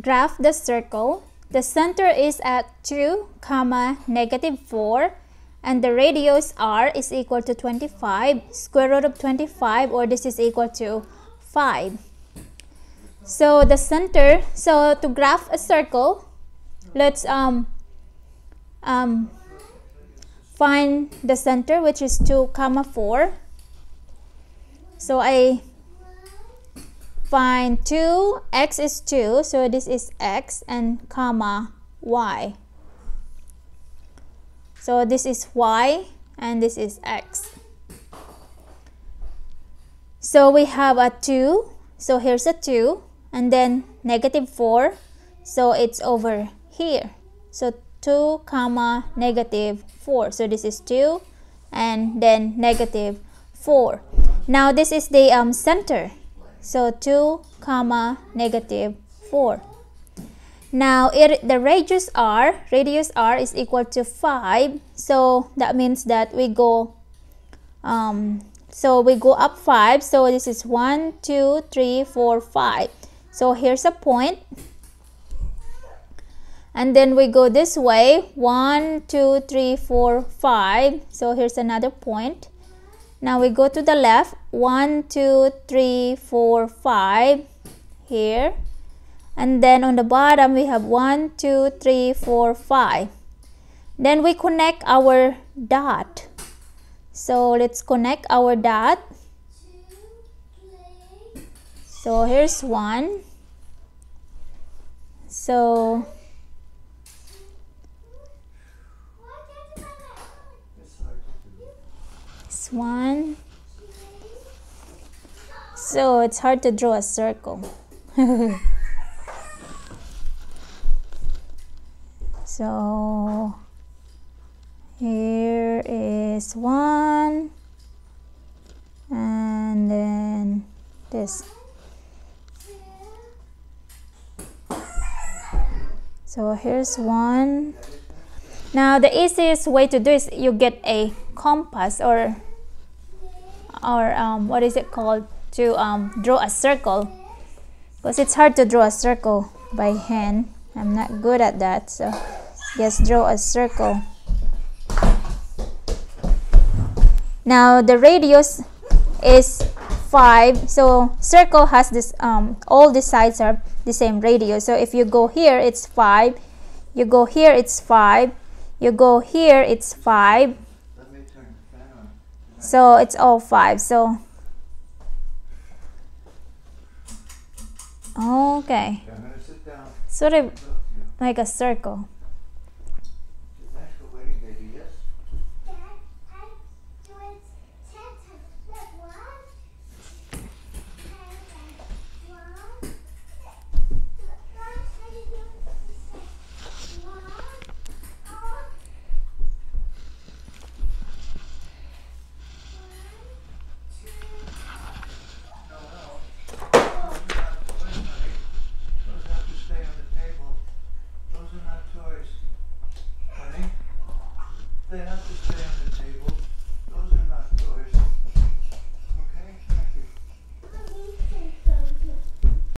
graph the circle. The center is at 2 comma negative 4 and the radius r is equal to 25 square root of 25 or this is equal to 5 so the center so to graph a circle let's um um find the center which is 2 comma 4 so I find 2 x is 2 so this is x and comma y so this is y and this is x. So we have a 2. So here's a 2 and then negative 4. So it's over here. So 2 comma negative 4. So this is 2 and then negative 4. Now this is the um, center. So 2 comma negative 4. Now it, the radius r, radius r is equal to 5. So that means that we go, um, so we go up 5. So this is 1, 2, 3, 4, 5. So here's a point. And then we go this way, 1, 2, 3, 4, 5. So here's another point. Now we go to the left, 1, 2, 3, 4, 5. Here. And then on the bottom we have one two three four five. Then we connect our dot. So let's connect our dot. So here's one. So one. So it's hard to draw a circle. So here is one and then this. So here's one. Now the easiest way to do is you get a compass or or um, what is it called to um, draw a circle? Because it's hard to draw a circle by hand. I'm not good at that so just draw a circle. Now the radius is 5 so circle has this um, all the sides are the same radius. So if you go here it's 5 you go here it's 5 you go here it's 5 so it's all 5 so. Okay. Sort of like a circle